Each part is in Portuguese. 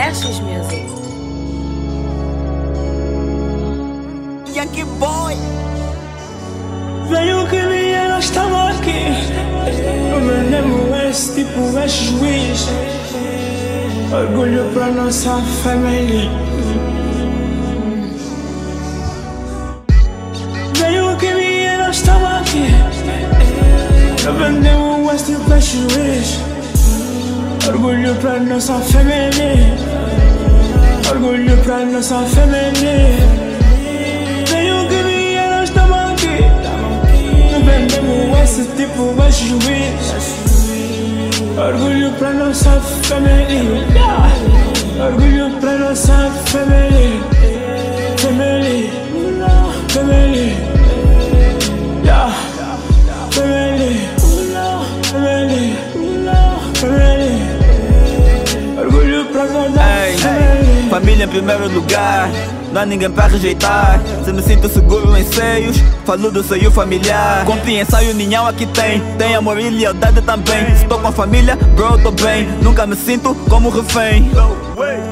Precious Music. Yankee Boy! Venham que minha ela estava aqui. Eu nome é esse tipo, é juiz. Orgulho pra nossa família. Venham que minha ela estava aqui. Eu nome é esse tipo, é juiz. Orgulho pra nossa família. Orgulho pra nossa família. Veio que vinha, nós estamos aqui. Vendemos esse tipo, esse juiz. Orgulho pra nossa família. Orgulho família. em primeiro lugar. Não há ninguém pra rejeitar. Se me sinto seguro em seios, falo do seio familiar. Compreensão e união aqui tem. Tem amor e lealdade também. Tô com a família, bro, tô bem. Nunca me sinto como refém.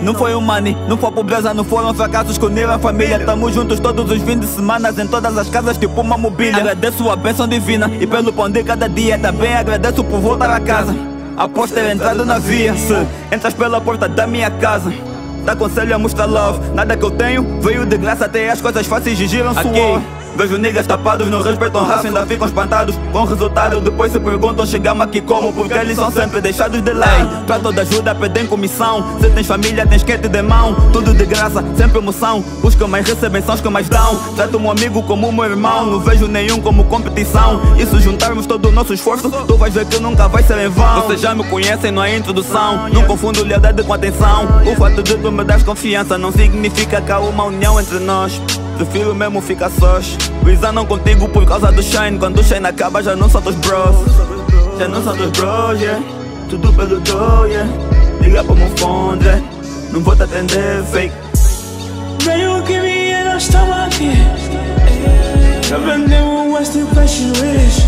Não foi o money, não foi pobreza, não foram fracassos que uniram a família. Tamo juntos todos os fins de semana, em todas as casas, tipo uma mobília. Agradeço a bênção divina e pelo pão de cada dia. Também agradeço por voltar a casa. Após ter entrado na via, se entras pela porta da minha casa. Dá conselho a mostrar love. Nada que eu tenho veio de graça, até as coisas fáceis giram suor. Vejo niggas tapados, não respeitam raça, ainda ficam espantados com o resultado. Depois se perguntam, chegamos aqui como? Porque eles são sempre deixados de lei. Pra toda ajuda, pedem comissão. Se tens família, tens quente de mão. Tudo de graça, sempre emoção. Os que mais recebem são os que mais dão. Trato um amigo como meu irmão, não vejo nenhum como competição. E se juntarmos todo o nosso esforço, tu vais ver que nunca vai ser em vão. Vocês já me conhecem, não é introdução. Não confundo lealdade com atenção. O fato de tu me dar confiança não significa que há uma união entre nós. Prefiro mesmo ficar sós Brisando contigo por causa do shine Quando o shine acaba já não são dos bros Já não são dos bros, yeah Tudo pelo do, yeah Liga pro meu phone, yeah Não vou te atender, fake Veio que vinha, nós estamos aqui. Vendemos esse tipo, esse juiz.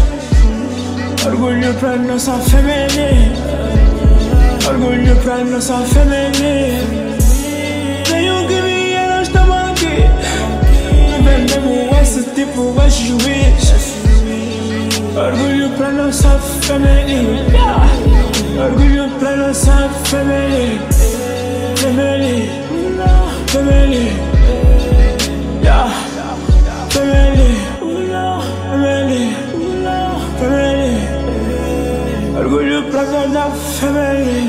Orgulho pra nossa família. Orgulho pra nossa família. Esse tipo, esse juiz. Orgulho pra nossa família. Orgulho pra nossa família. Família. Família. Yeah. Família. Família. Família. Orgulho pra toda a família.